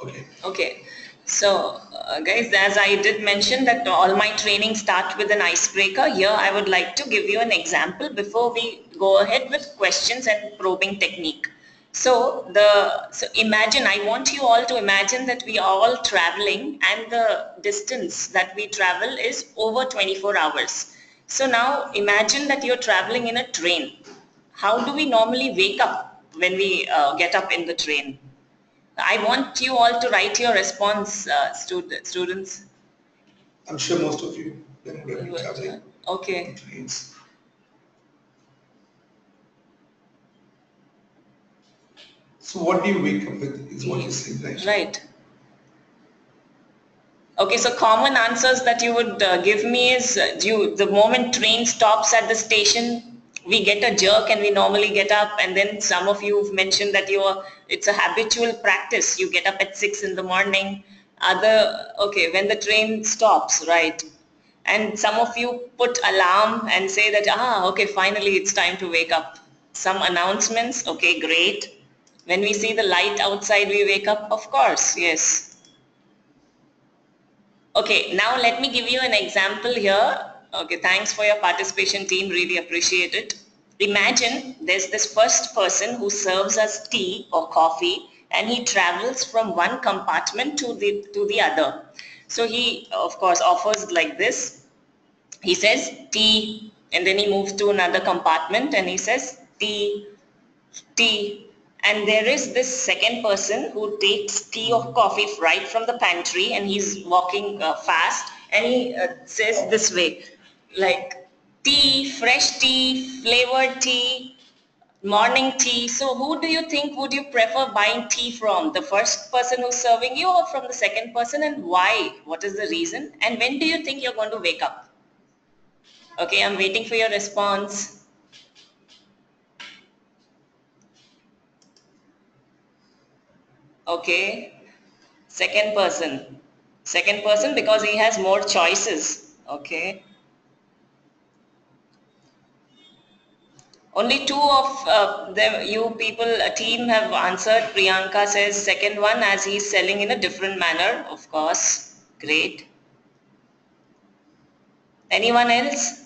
Okay. Okay. So, uh, guys, as I did mention that all my training start with an icebreaker, here I would like to give you an example before we go ahead with questions and probing technique. So, the so imagine, I want you all to imagine that we are all traveling and the distance that we travel is over 24 hours. So now imagine that you're traveling in a train. How do we normally wake up when we uh, get up in the train? I want you all to write your response, uh, stud- students. I'm sure most of you, we're You- Okay. on trains. So what do you wake up with is what you're saying, right? Right. Okay, so common answers that you would uh, give me is uh, do you, the moment train stops at the station, we get a jerk and we normally get up and then some of you have mentioned that you are, it's a habitual practice. You get up at six in the morning. Other, okay, when the train stops, right? And some of you put alarm and say that, ah, okay, finally it's time to wake up. Some announcements, okay, great. When we see the light outside, we wake up, of course, yes. Okay, now let me give you an example here. Okay, thanks for your participation team, really appreciate it. Imagine there's this first person who serves us tea or coffee and he travels from one compartment to the, to the other. So he, of course, offers like this. He says tea and then he moves to another compartment and he says tea, tea. And there is this second person who takes tea or coffee right from the pantry and he's walking uh, fast and he uh, says this way, like tea, fresh tea, flavored tea, morning tea. So who do you think would you prefer buying tea from? The first person who's serving you or from the second person and why? What is the reason? And when do you think you're going to wake up? Okay, I'm waiting for your response. Okay. Second person. Second person because he has more choices. Okay. Only two of uh, them, you people, a team have answered. Priyanka says second one as he's selling in a different manner, of course. Great. Anyone else?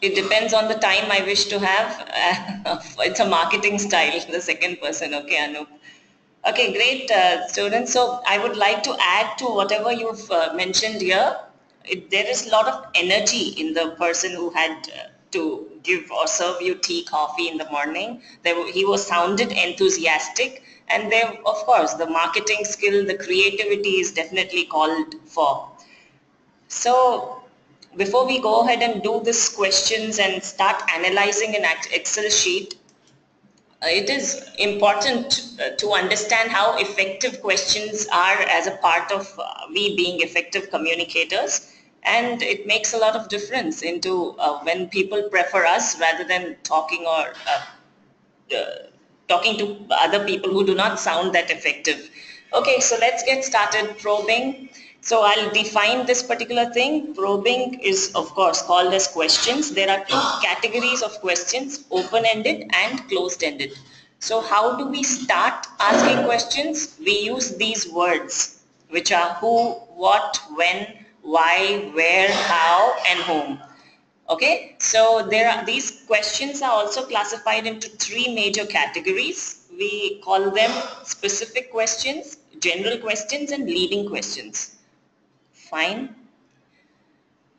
It depends on the time I wish to have. it's a marketing style, the second person. Okay, Anup. Okay, great, uh, students. So I would like to add to whatever you've uh, mentioned here. It, there is a lot of energy in the person who had uh, to give or serve you tea, coffee in the morning. There, he was sounded enthusiastic, and there, of course, the marketing skill, the creativity is definitely called for. So before we go ahead and do these questions and start analyzing an Excel sheet, uh, it is important uh, to understand how effective questions are as a part of we being effective communicators. And it makes a lot of difference into uh, when people prefer us rather than talking or uh, uh, talking to other people who do not sound that effective. Okay, so let's get started probing. So I'll define this particular thing. Probing is of course called as questions. There are two categories of questions, open-ended and closed-ended. So how do we start asking questions? We use these words, which are who, what, when, why, where, how, and whom. Okay, so there are these questions are also classified into three major categories. We call them specific questions, general questions, and leading questions. Fine.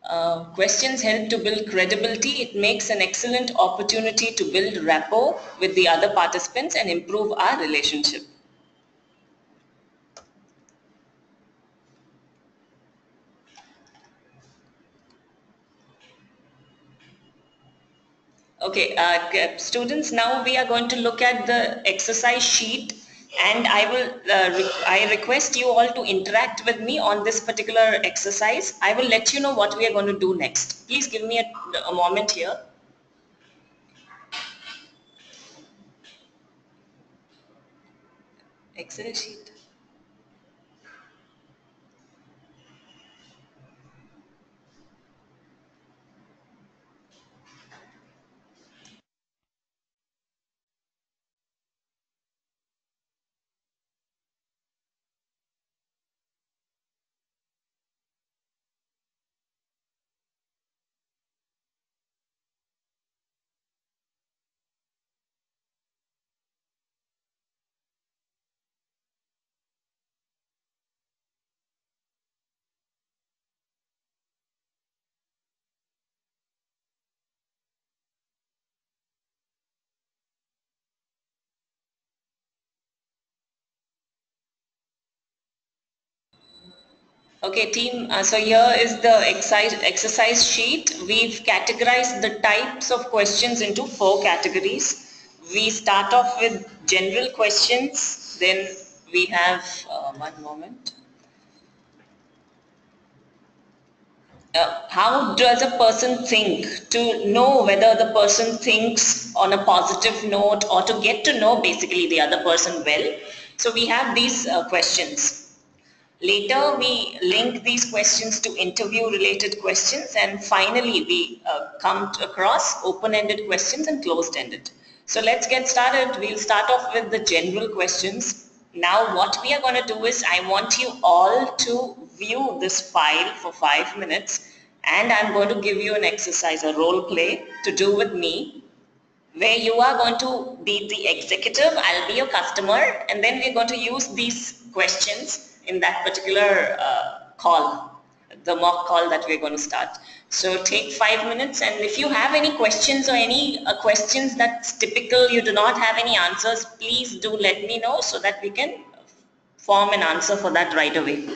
Uh, questions help to build credibility. It makes an excellent opportunity to build rapport with the other participants and improve our relationship. Okay, uh, students, now we are going to look at the exercise sheet and I will, uh, re- I request you all to interact with me on this particular exercise. I will let you know what we are going to do next. Please give me a, a moment here. Excel sheet. Okay team, uh, so here is the exercise, exercise sheet. We've categorized the types of questions into four categories. We start off with general questions, then we have, uh, one moment. Uh, how does a person think to know whether the person thinks on a positive note or to get to know basically the other person well. So we have these uh, questions. Later, we link these questions to interview related questions and finally we uh, come across open-ended questions and closed-ended. So let's get started. We'll start off with the general questions. Now what we are going to do is I want you all to view this file for five minutes and I'm going to give you an exercise, a role play to do with me where you are going to be the executive, I'll be your customer and then we're going to use these questions in that particular uh, call, the mock call that we're going to start. So take five minutes and if you have any questions or any uh, questions that's typical, you do not have any answers, please do let me know so that we can form an answer for that right away.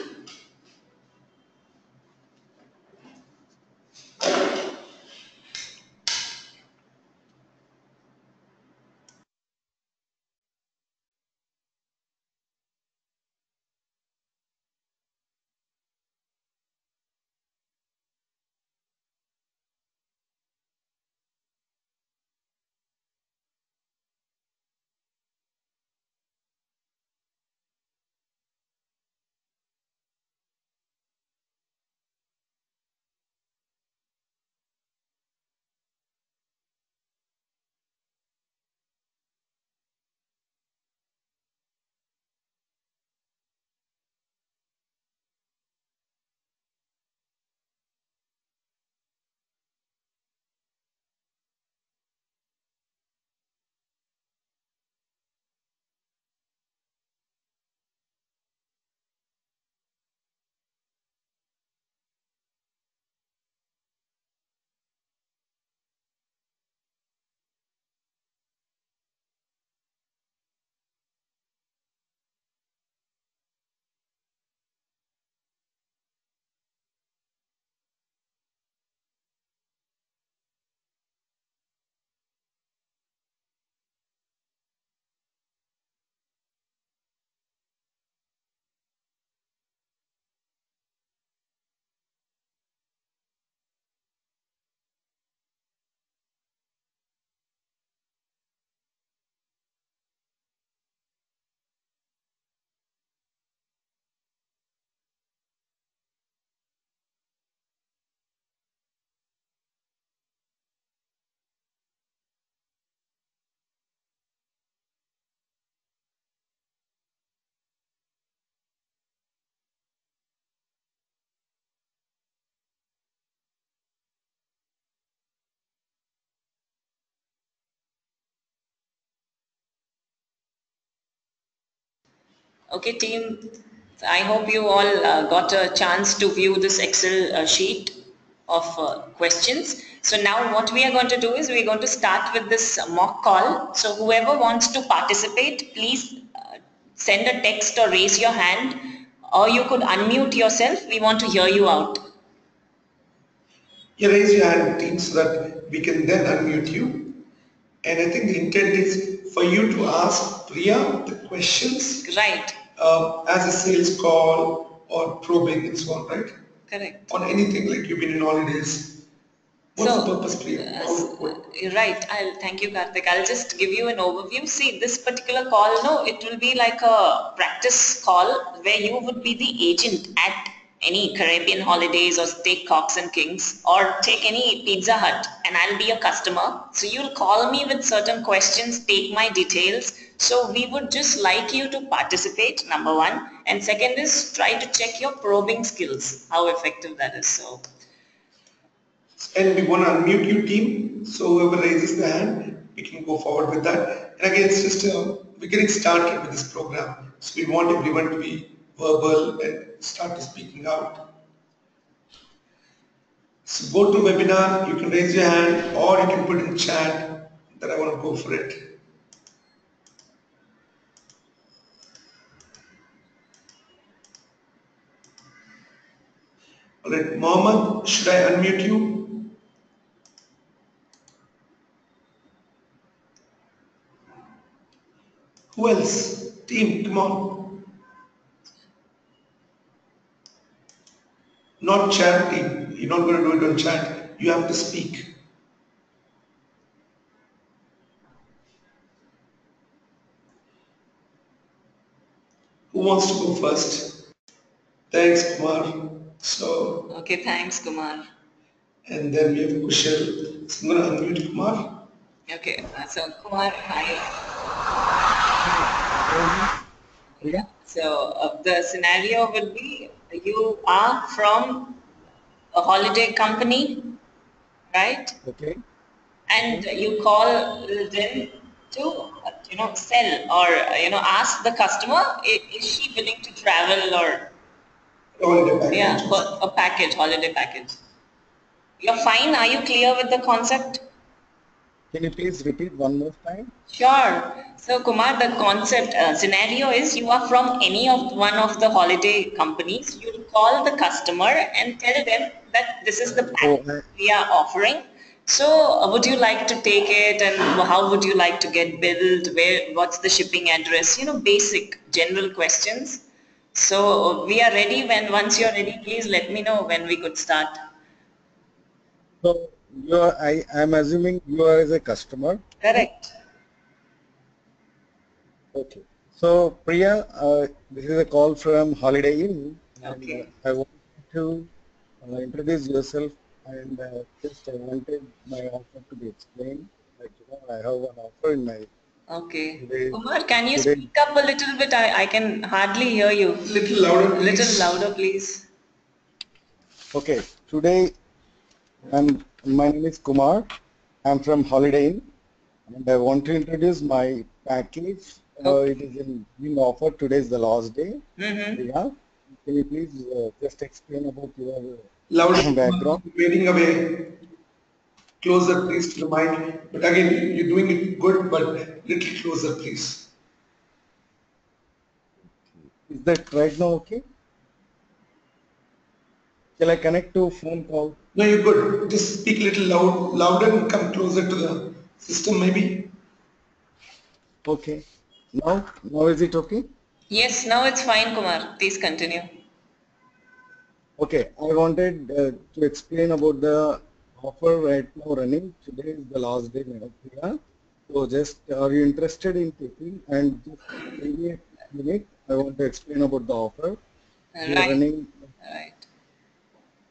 Okay team, I hope you all uh, got a chance to view this Excel uh, sheet of uh, questions. So now what we are going to do is we're going to start with this mock call. So whoever wants to participate, please uh, send a text or raise your hand or you could unmute yourself. We want to hear you out. You raise your hand team so that we can then unmute you. And I think the intent is for you to ask Priya the questions. Right. Uh, as a sales call or probing and so on, right? Correct. On anything like you've been in holidays. What's So, the purpose, Priya? Uh, what- Right, I'll, thank you Karthik. I'll just give you an overview. See, this particular call, no, it will be like a practice call where you would be the agent at any Caribbean holidays or take Cox and Kings or take any Pizza Hut and I'll be a customer. So you'll call me with certain questions, take my details. So we would just like you to participate, number one. And second is try to check your probing skills, how effective that is. So And we want to unmute you team, so whoever raises the hand, we can go forward with that. And again, it's just, uh, we're getting started with this program. So we want everyone to be verbal and start speaking out. So GoToWebinar, you can raise your hand or you can put in chat that I want to go for it. All right, Mohammed, should I unmute you? Who else? Team, come on. Not chanting. You're not going to do it on chant. You have to speak. Who wants to go first? Thanks, Kumar. So, Okay, thanks, Kumar. and then we have Kushal. So I'm going to unmute Kumar. Okay, uh, so Kumar, hi. Yeah. So uh, the scenario will be you are from a holiday company, right? Okay. And you call them to, you know, sell or, you know, ask the customer, is she willing to travel or, Holiday package. yeah, a package, holiday package. You're fine? Are you clear with the concept? Can you please repeat one more time? Sure. So Kumar, the concept uh, scenario is you are from any of one of the holiday companies. You call the customer and tell them that this is the Oh, package uh, we are offering. So uh, would you like to take it and how would you like to get billed? Where, what's the shipping address? You know, basic general questions. So we are ready when, once you're ready, please let me know when we could start. So you are, I am assuming you are as a customer. Correct. Okay. So Priya, uh, this is a call from Holiday Inn. And, Okay. uh, I want to uh, introduce yourself and uh, just I wanted my offer to be explained. Like, you know, I have an offer in my Okay. Today- Kumar, can you today- speak up a little bit? I, I can hardly hear you. Little louder, please. Little louder, please. Okay, today I'm, my name is Kumar. I'm from Holiday Inn and I want to introduce my package. Uh, it is in, in offer. Today is the last day. Mm-hmm. Yeah. Can you please uh, just explain about your Loud background? Fading away. Closer, please, to the mic. But again, you're doing it good, but little closer, please. Is that right now okay? Shall I connect to phone call? No, you're good. Just speak a little loud, louder and come closer to the system, maybe. Okay. Now, now is it okay? Yes, now it's fine, Kumar. Please continue. Okay, I wanted uh, to explain about the offer right now running. Today is the last day, Madam Priya. So just, are you interested in taking and just give me a minute. I want to explain about the offer. We are Right. running Right.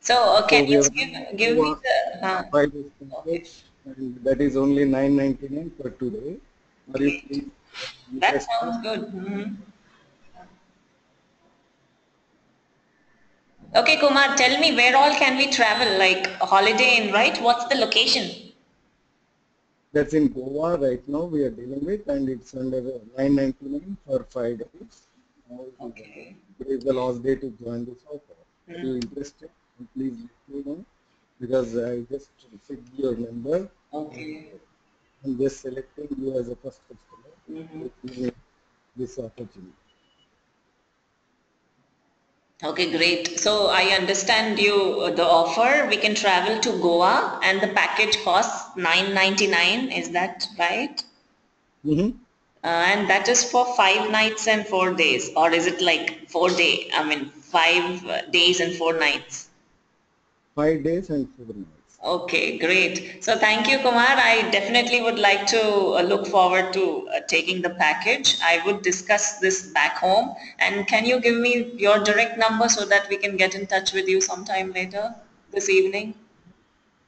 So uh, can we you give, give me the, uh, package that is only nine ninety nine for today. Are you that sounds good. Mhm. Okay, Kumar, tell me where all can we travel? Like Holiday Inn, right? What's the location? That's in Goa right now we are dealing with and it's under nine ninety nine for five days. Now it is- Okay. Today is the last day to join this offer. If Hmm. you're interested, please let me know because I just received your number. Okay. I'm just selecting you as a first customer. Mhm. Let this opportunity. Okay, great. So I understand you, uh, the offer, we can travel to Goa and the package costs 999, is that right? Mm-hmm. Uh, and that is for five nights and four days, or is it like four day, I mean, five uh, days and four nights? Five days and four nights. Okay, great. So thank you, Kumar. I definitely would like to uh, look forward to uh, taking the package. I would discuss this back home. And can you give me your direct number so that we can get in touch with you sometime later this evening?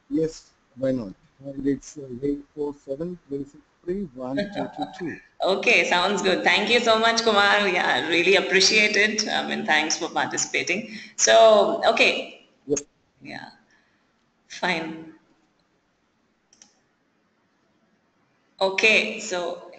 Yes, why not? And it's uh, eight four seven three six three one two two two. Okay, sounds good. Thank you so much, Kumar. Yeah, really appreciate it. I mean, thanks for participating. So, okay. Yeah, fine. Okay, so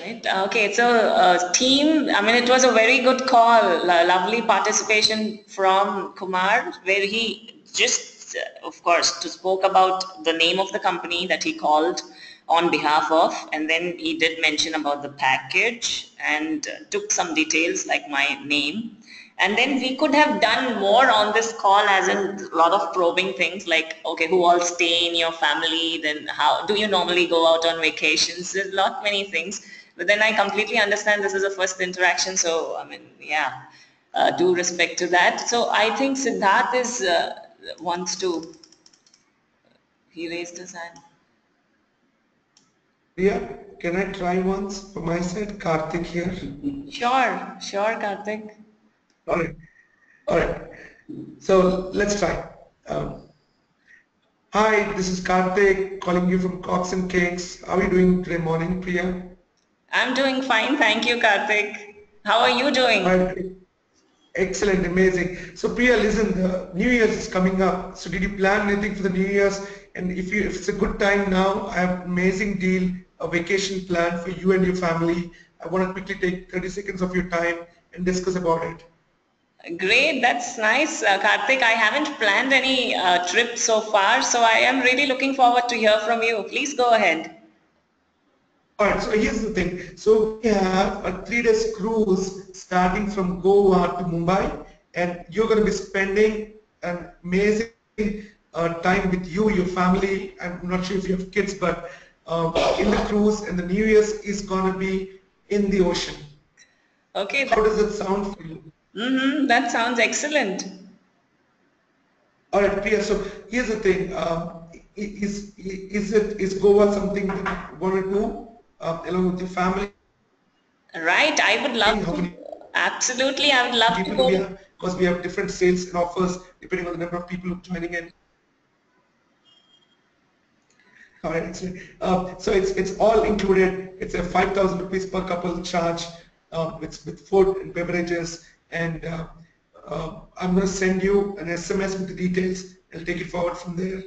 right? Okay, so uh, team, I mean, it was a very good call, lo- lovely participation from Kumar, where he just, uh, of course, to spoke about the name of the company that he called on behalf of, and then he did mention about the package and uh, took some details like my name. And then we could have done more on this call as in a lot of probing things like, okay, who all stay in your family? Then how do you normally go out on vacations? There's a lot many things. But then I completely understand this is a first interaction. So, I mean, yeah, uh, due respect to that. So I think Siddharth is, uh, wants to, he raised his hand. Priya, can I try once for my side? Karthik here. Sure, sure, Karthik. All right. All right. So let's try. Um, hi, this is Karthik calling you from Cox and Kings. How are you doing today morning, Priya? I'm doing fine. Thank you, Karthik. How are you doing? Right. Excellent, amazing. So Priya, listen, the New Year's is coming up. So did you plan anything for the New Year's? And if you, if it's a good time now, I have an amazing deal, a vacation plan for you and your family. I want to quickly take 30 seconds of your time and discuss about it. Great, that's nice. Uh, Karthik, I haven't planned any uh, trip so far, so I am really looking forward to hear from you. Please go ahead. All right, so here's the thing. So we have a three days cruise starting from Goa to Mumbai, and you're going to be spending an amazing uh, time with you, your family. I'm not sure if you have kids, but um, in the cruise, and the New Year's is going to be in the ocean. Okay. How does it sound for you? Mm-hmm, that sounds excellent. All right, Priya. So here's the thing. Um, is is it is Goa something that you want to do uh, along with your family? Right. I would love to. Absolutely, I would love to go. Because we have different sales and offers depending on the number of people joining in. All right, excellent. Uh, so it's it's all included. It's a 5,000 rupees per couple charge uh, with with food and beverages and uh, uh, I'm going to send you an SMS with the details. I'll take it forward from there.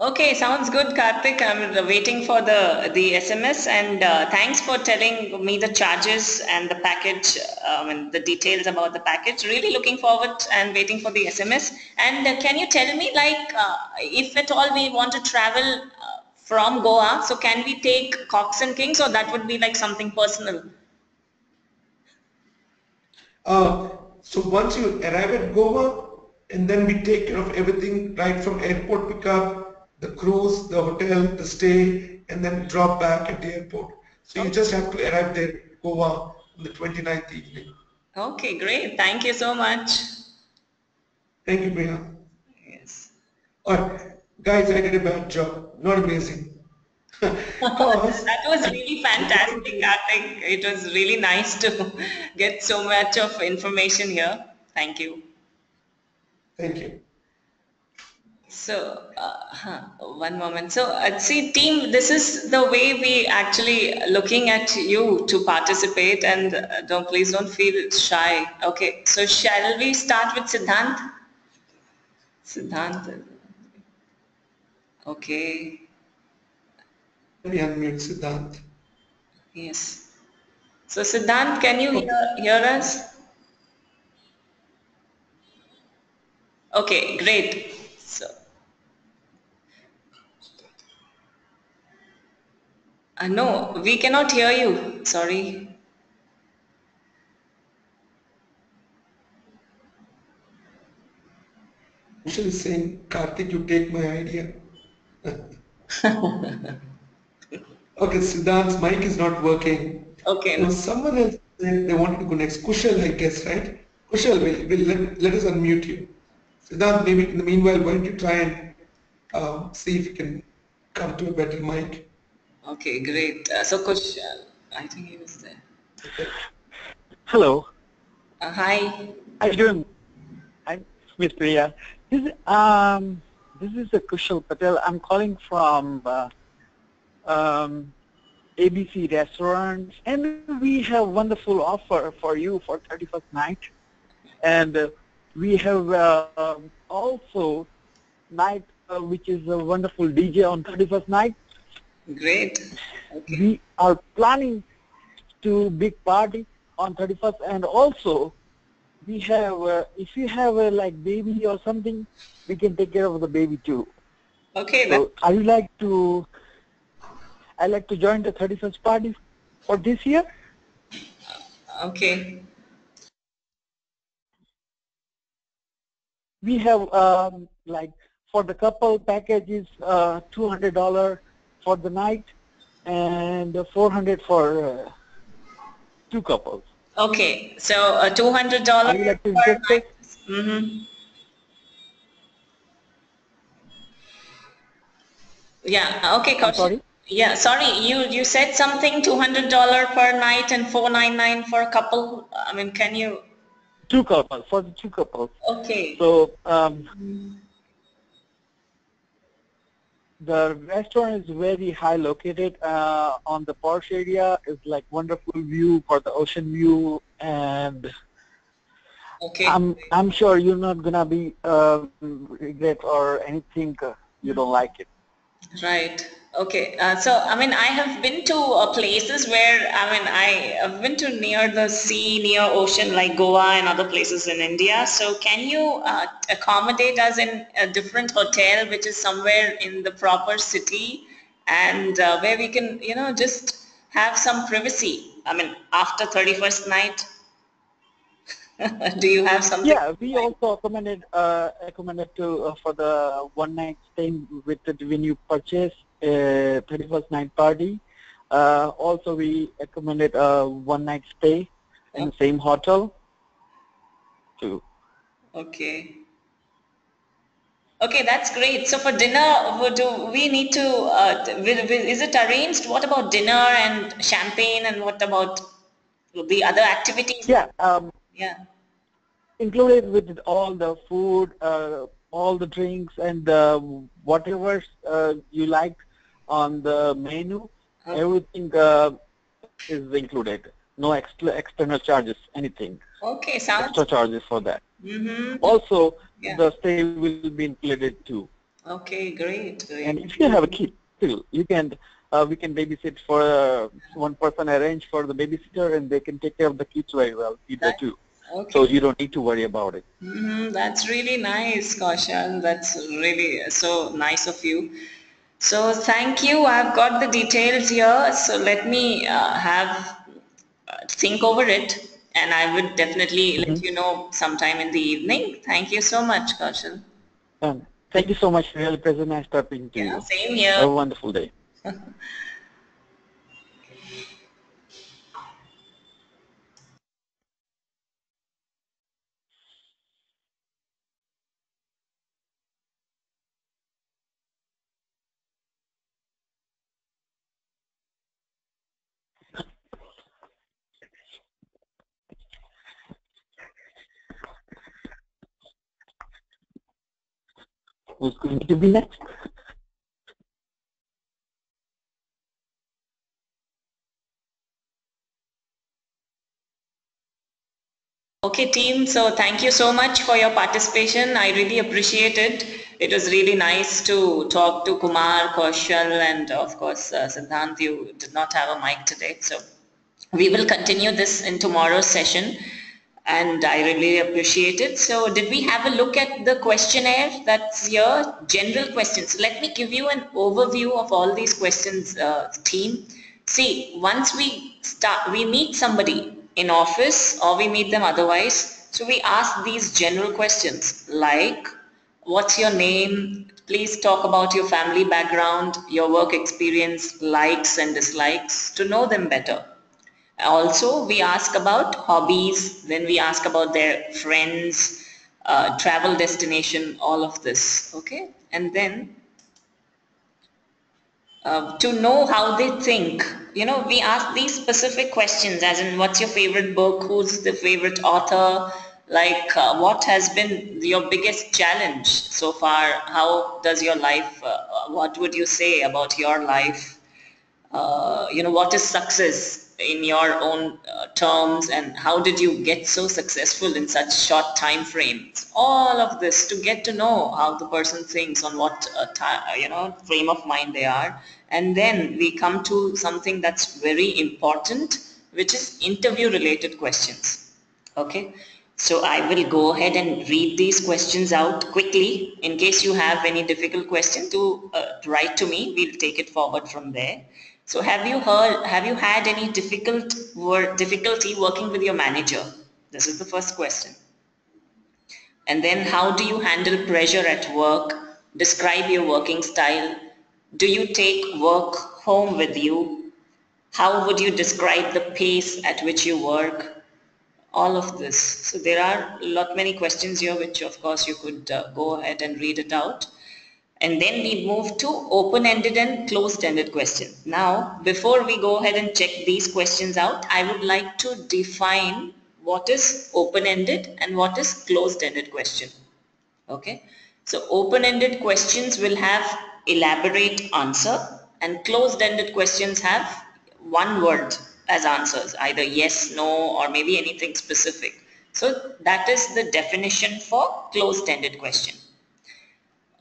Okay, sounds good, Karthik. I'm waiting for the the SMS, and uh, thanks for telling me the charges and the package um, and the details about the package. Really looking forward and waiting for the SMS. And uh, can you tell me, like, uh, if at all we want to travel uh, from Goa, so can we take Cox and Kings, or that would be like something personal? Uh, so once you arrive at Goa, and then we take care of everything right from airport pickup, the cruise, the hotel, the stay, and then drop back at the airport. So you just have to arrive there, Goa, on the 29th evening. Okay, great. Thank you so much. Thank you, Priya. Yes. All right, guys, I did a bad job. Not amazing. that was really fantastic, Karthik. It was really nice to get so much of information here. Thank you. Thank you. So, uh, huh, one moment. So, uh, see, team, this is the way we actually looking at you to participate and uh, don't, please don't feel shy. Okay, so shall we start with Siddhant? Siddhant. Okay. Let me unmute Siddhant. Yes. So Siddhant, can you hear, hear us? Okay, great. So, uh, no, we cannot hear you. Sorry. Is saying, Karthik, you take my idea. okay, Siddhant's mic is not working. Okay. So someone else said they wanted to go next. Kushal, I guess, right? Kushal, will will let, let us unmute you. Siddhant, maybe in the meanwhile, why don't you try and uh, see if you can come to a better mic? Okay, great. Uh, so Kushal, I think he was there. Okay. Hello. Uh, hi. How you doing? I'm Miss Priya. This is, um, this is uh, Kushal Patel. I'm calling from uh, um, ABC Restaurants, and we have wonderful offer for you for 31st night. And uh, we have uh, also night uh, which is a wonderful DJ on 31st night. Great. Okay. We are planning to big party on 31st, and also we have uh, if you have a like baby or something, we can take care of the baby too. Okay, then. So I would like to I like to join the 31st party for this year. Okay. we have um, like for the couple package is uh, $200 for the night and 400 for uh, two couples. Okay, so a two hundred Are dollar you like to per interest night. it? Mm-hmm. Yeah, okay, Kaushik. Yeah, sorry, you, you said something, two hundred dollar per night and four nine nine for a couple. I mean, can you, Two couples, for the two couples. okay. So um, the restaurant is very high located uh, on the Porsche area. It's like wonderful view for the ocean view, and Okay, I'm I'm sure you're not gonna be uh, regret or anything. Uh, you don't like it. right. Okay, uh, so I mean, I have been to uh, places where, I mean, I have been to near the sea, near ocean like Goa and other places in India. So can you uh, accommodate us in a different hotel which is somewhere in the proper city and uh, where we can, you know, just have some privacy? I mean, after 31st night, do you have something? Yeah, we also recommended uh, recommended to uh, for the one night stay with the when you purchase 31st night party. Uh, also, we recommended a one night stay in the same hotel. Too. Okay. Okay, that's great. So for dinner, do we need to, uh, will, will, is it arranged? What about dinner and champagne and what about the other activities? Yeah, um, Yeah. included with all the food, uh, all the drinks, and uh, whatever uh, you like on the menu. Okay. Everything uh, is included. No extra external charges, anything. Okay, sounds, Extra charges for that. mm-hmm. Also, Yeah. the stay will be included too. Okay, great, And if you have a kid, still you can uh, we can babysit for uh, one person arrange for the babysitter, and they can take care of the kids very well, either That- two. Okay. So you don't need to worry about it. hmm That's really nice, Kaushal. That's really so nice of you. So thank you. I've got the details here. So let me uh, have uh, think over it, and I would definitely let you know sometime in the evening. Thank you so much, Kaushal. Um, thank you so much. Really pleasant, nice talking to Yeah, you. same Have a wonderful day. Who's going to be next? Okay, team. So thank you so much for your participation. I really appreciate it. It was really nice to talk to Kumar, Kaushal, and of course uh, Siddhant. You did not have a mic today, so we will continue this in tomorrow's session. And I really appreciate it. So did we have a look at the questionnaire that's your General questions. Let me give you an overview of all these questions, uh, team. See, once we start, we meet somebody in office or we meet them otherwise. So we ask these general questions like, what's your name? Please talk about your family background, your work experience, likes and dislikes to know them better. Also, we ask about hobbies, then we ask about their friends, uh, travel destination, all of this, okay? And then uh, to know how they think, you know, we ask these specific questions as in what's your favorite book, who's the favorite author, like uh, what has been your biggest challenge so far, how does your life, uh, what would you say about your life? uh, you know, what is success in your own uh, terms and how did you get so successful in such short time frames? All of this to get to know how the person thinks on what, uh, ti- you know, frame of mind they are. And then we come to something that's very important, which is interview related questions. Okay. So I will go ahead and read these questions out quickly. In case you have any difficult question to uh, write to me, we'll take it forward from there. So have you heard, have you had any difficult work, difficulty working with your manager? This is the first question. And then how do you handle pressure at work? Describe your working style. Do you take work home with you? How would you describe the pace at which you work? All of this. So there are a lot many questions here which of course you could uh, go ahead and read it out. And then we move to open-ended and closed-ended questions. Now, before we go ahead and check these questions out, I would like to define what is open-ended and what is closed-ended question. Okay. So open-ended questions will have elaborate answer and closed-ended questions have one word as answers, either yes, no, or maybe anything specific. So that is the definition for closed-ended question.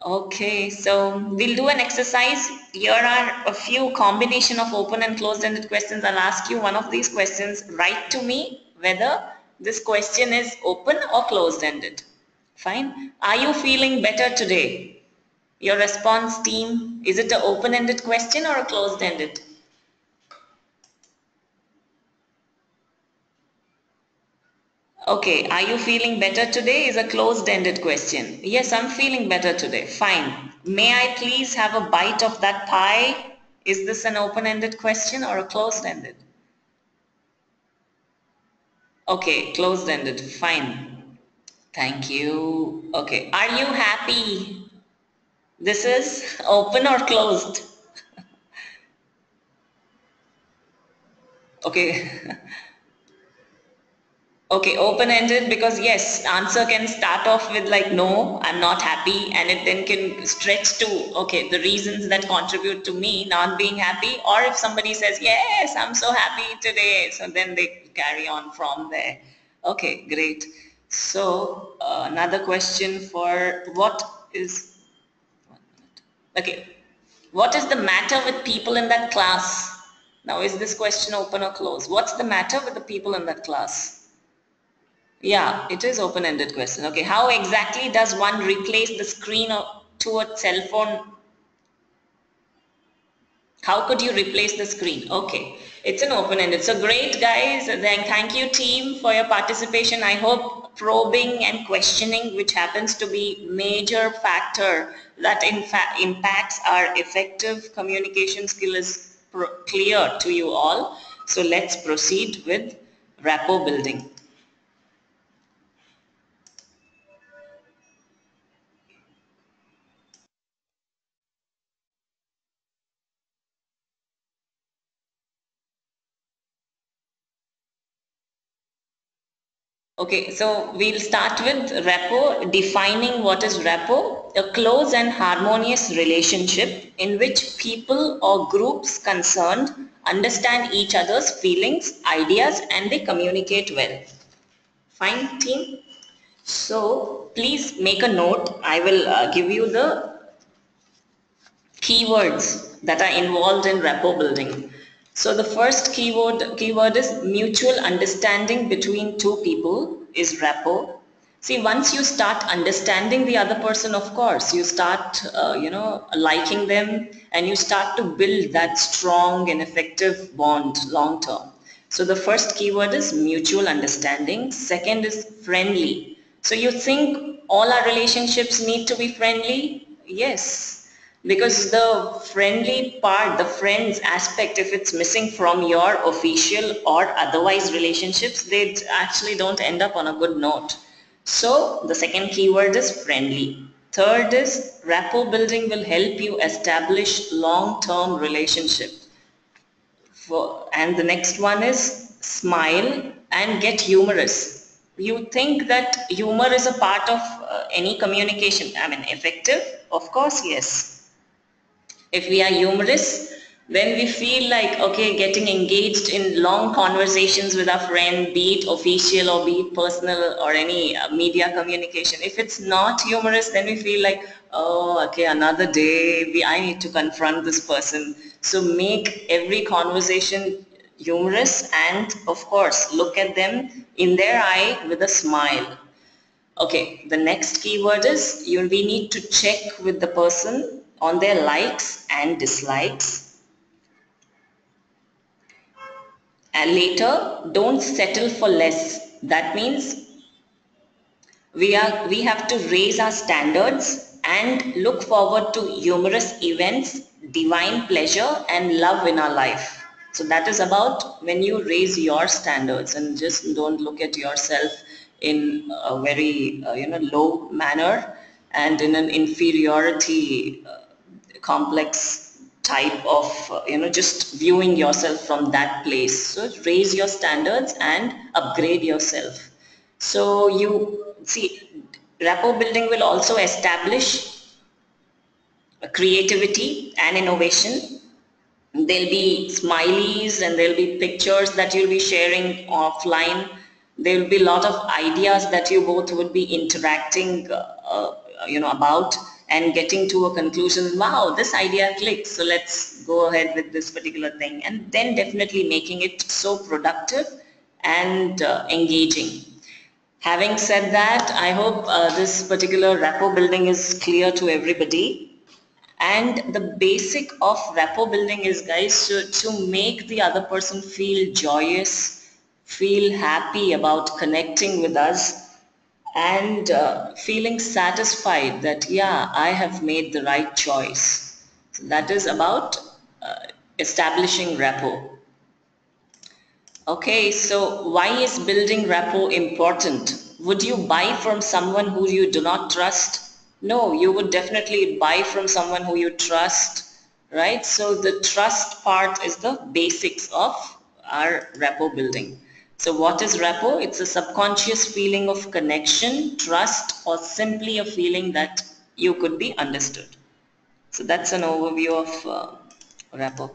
Okay, so we'll do an exercise. Here are a few combination of open and closed-ended questions. I'll ask you one of these questions. Write to me whether this question is open or closed-ended. Fine. Are you feeling better today? Your response team, is it an open-ended question or a closed-ended? Okay, are you feeling better today is a closed-ended question. Yes, I'm feeling better today. Fine. May I please have a bite of that pie? Is this an open-ended question or a closed-ended? Okay, closed-ended. Fine. Thank you. Okay, are you happy? This is open or closed? okay. Okay, open-ended because yes, answer can start off with like, no, I'm not happy and it then can stretch to, okay, the reasons that contribute to me not being happy or if somebody says, yes, I'm so happy today, so then they carry on from there. Okay, great. So uh, another question for what is, okay, what is the matter with people in that class? Now is this question open or closed? What's the matter with the people in that class? Yeah, it is open-ended question. Okay, how exactly does one replace the screen to a cell phone? How could you replace the screen? Okay, it's an open-ended. So great guys, then thank you team for your participation. I hope probing and questioning, which happens to be major factor that in fact impacts our effective communication skill is clear to you all. So let's proceed with rapport building. Okay, so we'll start with rapport, defining what is rapport, a close and harmonious relationship in which people or groups concerned understand each other's feelings, ideas and they communicate well. Fine team? So please make a note. I will uh, give you the keywords that are involved in rapport building. So the first keyword, keyword is mutual understanding between two people is rapport. See, once you start understanding the other person, of course, you start, uh, you know, liking them and you start to build that strong and effective bond long term. So the first keyword is mutual understanding. Second is friendly. So you think all our relationships need to be friendly? Yes, because the friendly part, the friends aspect, if it's missing from your official or otherwise relationships, they actually don't end up on a good note. So the second keyword is friendly. Third is rapport building will help you establish long-term relationship. For, and the next one is smile and get humorous. You think that humor is a part of uh, any communication. I mean, effective? Of course, yes if we are humorous, then we feel like, okay, getting engaged in long conversations with our friend, be it official or be it personal or any uh, media communication. If it's not humorous, then we feel like, oh, okay, another day, we, I need to confront this person. So make every conversation humorous and of course, look at them in their eye with a smile. Okay, the next keyword is you, we need to check with the person on their likes and dislikes. And later, don't settle for less. That means We are, we have to raise our standards and look forward to humorous events, divine pleasure and love in our life. So that is about when you raise your standards and just don't look at yourself in a very, uh, you know, low manner and in an inferiority uh, complex type of, uh, you know, just viewing yourself from that place. So raise your standards and upgrade yourself. So you see, rapport building will also establish creativity and innovation. There'll be smileys and there'll be pictures that you'll be sharing offline. There'll be a lot of ideas that you both would be interacting, uh, uh, you know, about and getting to a conclusion, wow, this idea clicks, so let's go ahead with this particular thing. And then definitely making it so productive and uh, engaging. Having said that, I hope uh, this particular rapport building is clear to everybody. And the basic of rapport building is, guys, to, to make the other person feel joyous, feel happy about connecting with us and uh, feeling satisfied that, yeah, I have made the right choice. So that is about uh, establishing rapport. Okay, so why is building rapport important? Would you buy from someone who you do not trust? No, you would definitely buy from someone who you trust, right? So the trust part is the basics of our rapport building. So what is rapport? It's a subconscious feeling of connection, trust, or simply a feeling that you could be understood. So that's an overview of uh, rapport.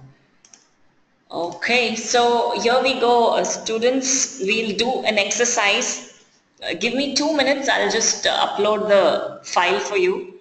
Okay, so here we go, uh, students. We'll do an exercise. Uh, give me two minutes. I'll just uh, upload the file for you.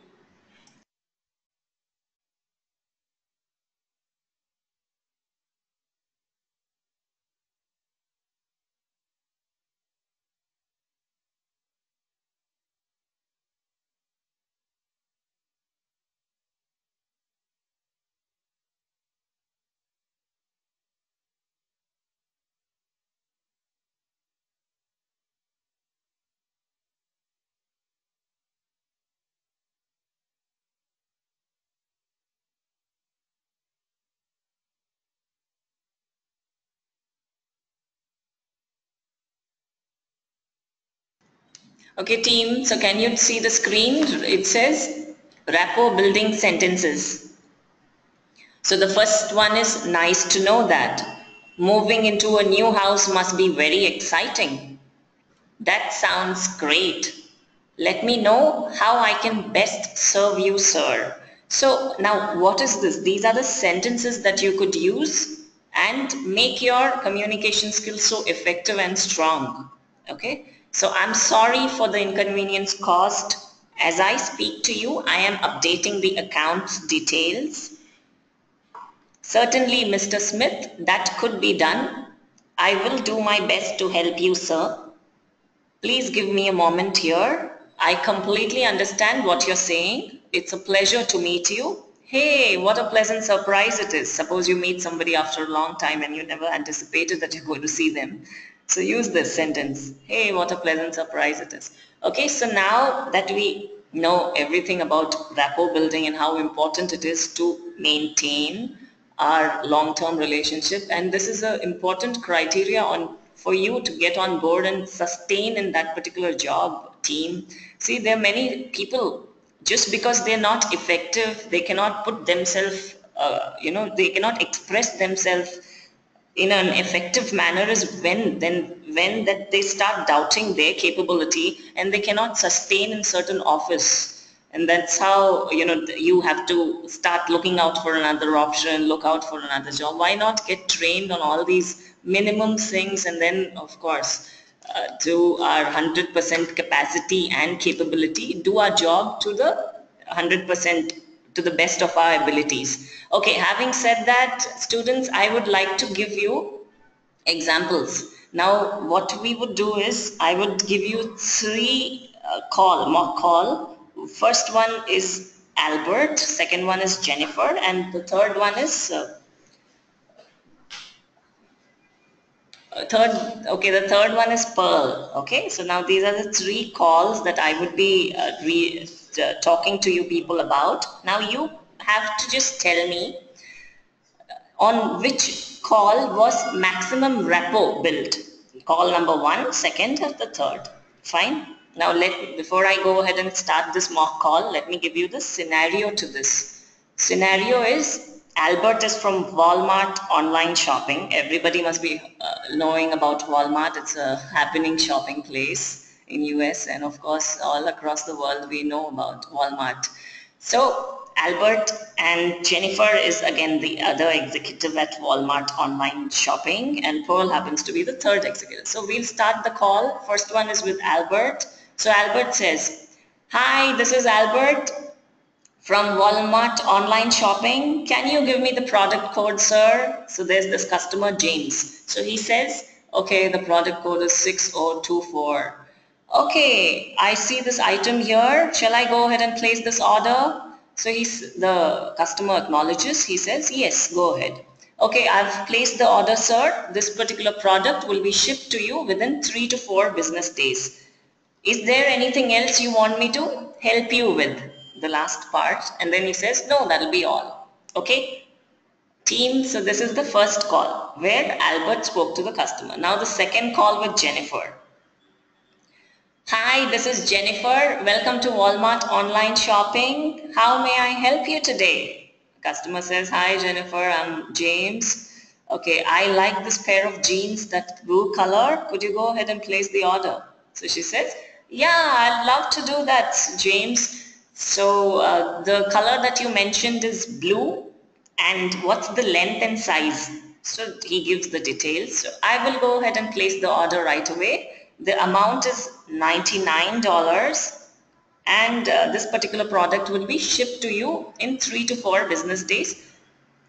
Okay team, so can you see the screen? It says rapport building sentences. So the first one is nice to know that. Moving into a new house must be very exciting. That sounds great. Let me know how I can best serve you, sir. So now what is this? These are the sentences that you could use and make your communication skills so effective and strong. Okay. So I'm sorry for the inconvenience caused. As I speak to you, I am updating the account's details. Certainly, Mr. Smith, that could be done. I will do my best to help you, sir. Please give me a moment here. I completely understand what you're saying. It's a pleasure to meet you. Hey, what a pleasant surprise it is. Suppose you meet somebody after a long time and you never anticipated that you're going to see them. So use this sentence. Hey, what a pleasant surprise it is. Okay, so now that we know everything about rapport building and how important it is to maintain our long-term relationship and this is an important criteria on for you to get on board and sustain in that particular job team. See, there are many people just because they're not effective, they cannot put themselves, uh, you know, they cannot express themselves in an effective manner is when then when that they start doubting their capability and they cannot sustain in certain office. And that's how you know you have to start looking out for another option look out for another job. Why not get trained on all these minimum things and then of course uh, to our 100% capacity and capability do our job to the 100% to the best of our abilities. Okay, having said that, students, I would like to give you examples. Now, what we would do is, I would give you three uh, call, mock call. First one is Albert, second one is Jennifer, and the third one is uh, third, okay, the third one is Pearl. Okay, so now these are the three calls that I would be uh, re, uh, talking to you people about. Now you have to just tell me on which call was maximum rapport built. Call number one, second, or the third. Fine. Now let, before I go ahead and start this mock call, let me give you the scenario to this. Scenario is Albert is from Walmart online shopping. Everybody must be uh, knowing about Walmart. It's a happening shopping place in US and of course all across the world we know about Walmart. So Albert and Jennifer is again the other executive at Walmart online shopping and Pearl happens to be the third executive. So we'll start the call. First one is with Albert. So Albert says, Hi, this is Albert from Walmart online shopping. Can you give me the product code, sir? So there's this customer, James. So he says, okay, the product code is 6024. Okay, I see this item here. Shall I go ahead and place this order? So he's, the customer acknowledges. He says, yes, go ahead. Okay, I've placed the order, sir. This particular product will be shipped to you within three to four business days. Is there anything else you want me to help you with? The last part. And then he says, no, that'll be all. Okay? Team, so this is the first call where Albert spoke to the customer. Now the second call with Jennifer. Hi, this is Jennifer. Welcome to Walmart online shopping. How may I help you today? Customer says, hi Jennifer, I'm James. Okay, I like this pair of jeans, that blue color. Could you go ahead and place the order? So she says, yeah, I'd love to do that, James. So uh, the color that you mentioned is blue and what's the length and size? So he gives the details. So I will go ahead and place the order right away. The amount is $99 and uh, this particular product will be shipped to you in three to four business days.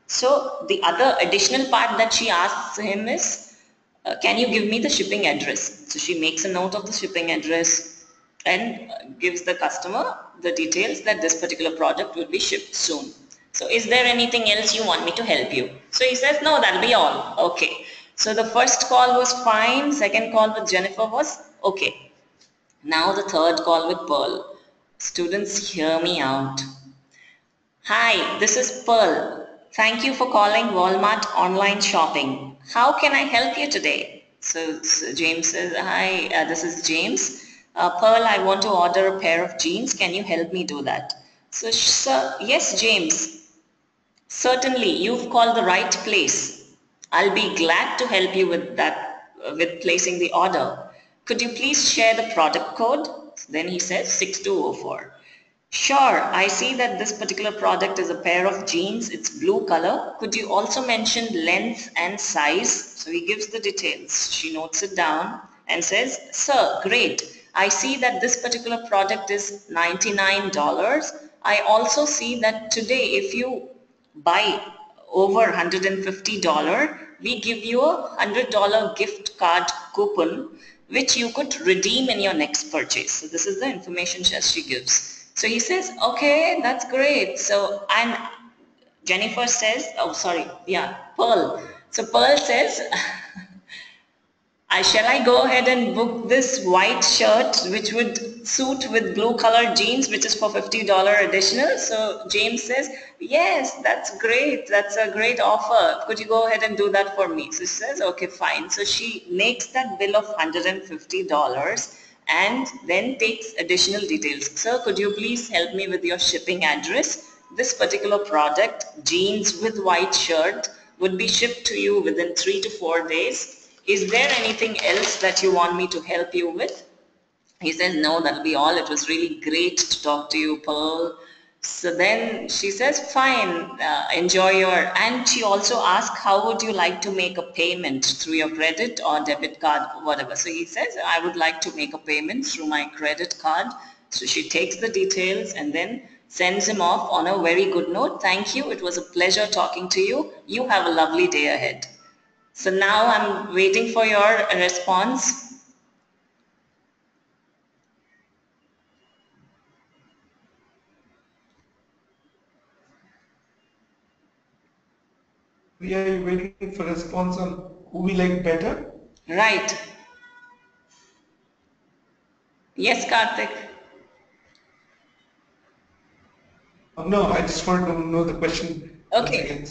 So the other additional part that she asks him is, uh, can you give me the shipping address? So she makes a note of the shipping address and gives the customer the details that this particular product will be shipped soon. So is there anything else you want me to help you? So he says, no, that'll be all. Okay. So the first call was fine. Second call with Jennifer was okay. Now the third call with Pearl. Students, hear me out. Hi, this is Pearl. Thank you for calling Walmart online shopping. How can I help you today? So, so James says, hi, uh, this is James. Uh, Pearl, I want to order a pair of jeans. Can you help me do that? So, sir, yes, James. Certainly, you've called the right place. I'll be glad to help you with that, uh, with placing the order. Could you please share the product code? Then he says 6204. Sure, I see that this particular product is a pair of jeans. It's blue color. Could you also mention length and size? So he gives the details. She notes it down and says, Sir, great. I see that this particular product is $99. I also see that today if you buy over $150, we give you a $100 gift card coupon which you could redeem in your next purchase. So this is the information she gives. So he says, okay, that's great. So, and Jennifer says, oh, sorry, yeah, Pearl. So Pearl says, I shall I go ahead and book this white shirt which would suit with blue colored jeans which is for $50 additional. So James says, yes, that's great. That's a great offer. Could you go ahead and do that for me? So she says, okay, fine. So she makes that bill of $150 and then takes additional details. Sir, could you please help me with your shipping address? This particular product, jeans with white shirt, would be shipped to you within three to four days. Is there anything else that you want me to help you with? He says, no, that'll be all. It was really great to talk to you, Pearl. So then she says, fine, uh, enjoy your, and she also asks, how would you like to make a payment through your credit or debit card, or whatever. So he says, I would like to make a payment through my credit card. So she takes the details and then sends him off on a very good note. Thank you. It was a pleasure talking to you. You have a lovely day ahead. So now I'm waiting for your response. We are waiting for response on who we like better. Right. Yes, Karthik. No, I just wanted to know the question. Okay,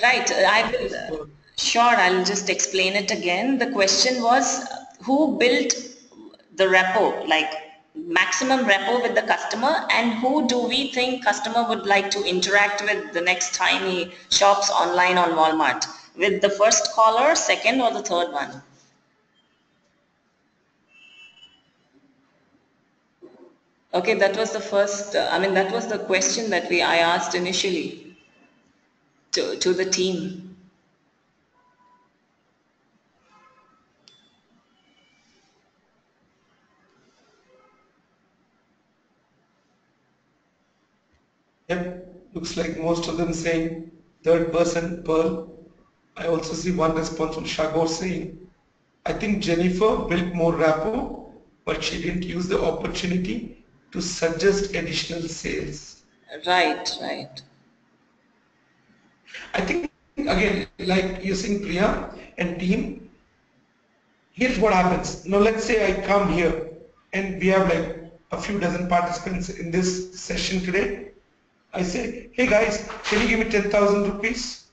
right. I will, uh, sure, I'll just explain it again. The question was, who built the rapport, like maximum rapport with the customer and who do we think customer would like to interact with the next time he shops online on Walmart? With the first caller, second or the third one? Okay, that was the first, uh, I mean, that was the question that we, I asked initially to, to the team. Yep, looks like most of them saying third person Pearl. I also see one response from Shagor saying, I think Jennifer built more rapport, but she didn't use the opportunity to suggest additional sales. Right, right. I think again, like you're saying Priya and team, here's what happens. Now let's say I come here and we have like a few dozen participants in this session today. I say, hey guys, can you give me 10,000 rupees?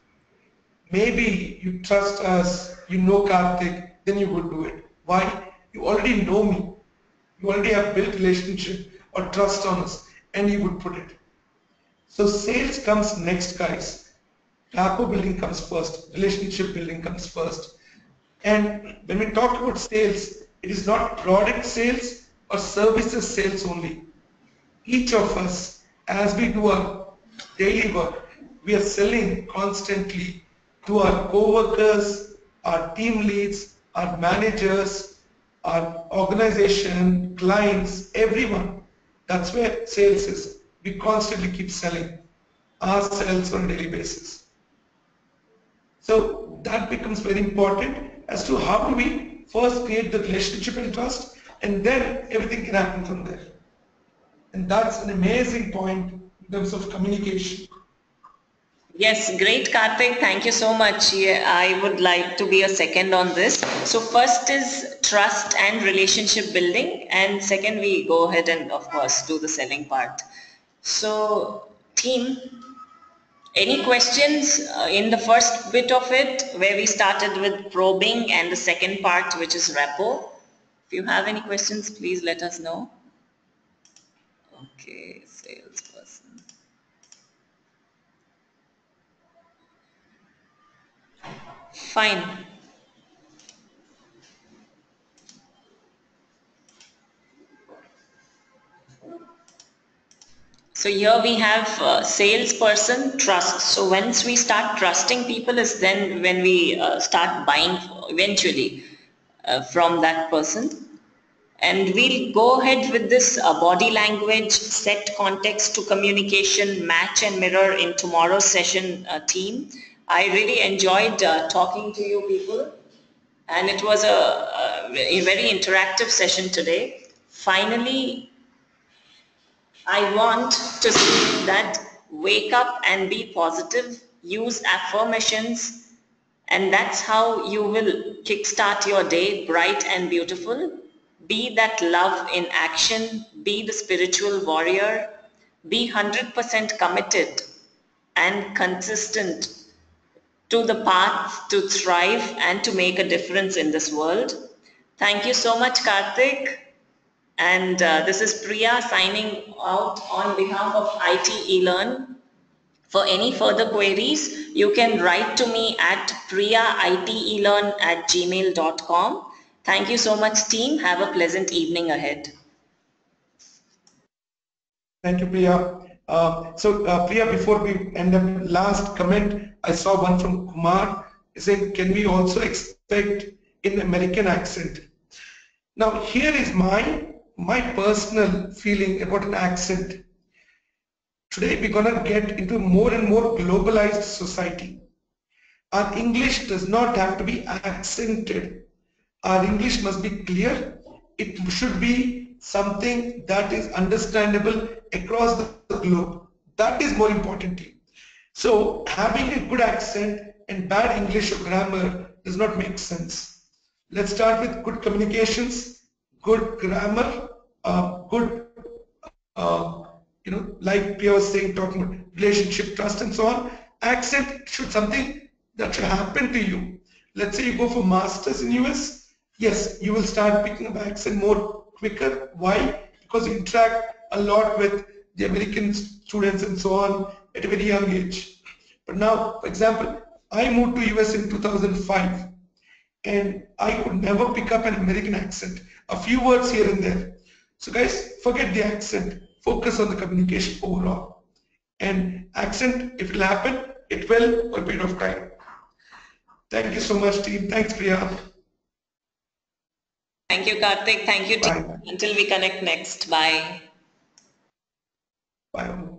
Maybe you trust us, you know Karthik, then you would do it. Why? You already know me. You already have built relationship or trust on us and you would put it. So sales comes next guys. Rapport building comes first. Relationship building comes first. And when we talk about sales, it is not product sales or services sales only. Each of us, as we do our daily work, we are selling constantly to our co-workers, our team leads, our managers, our organization, clients, everyone. That's where sales is. We constantly keep selling ourselves on a daily basis. So that becomes very important as to how do we first create the relationship and trust and then everything can happen from there. And that's an amazing point in terms of communication. Yes, great Karthik. Thank you so much. Yeah, I would like to be a second on this. So first is trust and relationship building and second we go ahead and of course do the selling part. So team, any questions uh, in the first bit of it where we started with probing and the second part which is rapport? If you have any questions, please let us know. Okay, salesperson. Fine. So here we have uh, salesperson trust. So once we start trusting people is then when we uh, start buying eventually uh, from that person. And we'll go ahead with this uh, body language, set context to communication, match and mirror in tomorrow's session uh, team. I really enjoyed uh, talking to you people and it was a, a, very interactive session today. Finally, I want to say that wake up and be positive, use affirmations, and that's how you will kickstart your day bright and beautiful. Be that love in action, be the spiritual warrior, be 100% committed and consistent to the path to thrive and to make a difference in this world. Thank you so much, Karthik. And uh, this is Priya signing out on behalf of IT eLearn. For any further queries, you can write to me at priyaitelearn at gmail.com. Thank you so much team. Have a pleasant evening ahead. Thank you, Priya. Uh, so uh, Priya, before we end up, last comment, I saw one from Kumar saying, can we also expect in American accent? Now here is my my personal feeling about an accent. Today we're going to get into more and more globalized society. Our English does not have to be accented. Our English must be clear. It should be something that is understandable across the globe. That is more important. So having a good accent and bad English or grammar does not make sense. Let's start with good communications, good grammar, uh, good, uh, you know, like Priya was saying, talking about relationship, trust, and so on. Accent should something that should happen to you. Let's say you go for masters in US. Yes, you will start picking up accent more quicker. Why? Because you interact a lot with the American students and so on at a very young age. But now, for example, I moved to US in 2005 and I could never pick up an American accent. A few words here and there. So guys, forget the accent. Focus on the communication overall. And accent, if it will happen, it will for a period of time. Thank you so much, team. Thanks, Priya. Thank you, Karthik. Thank you. Until we connect next. Bye. Bye.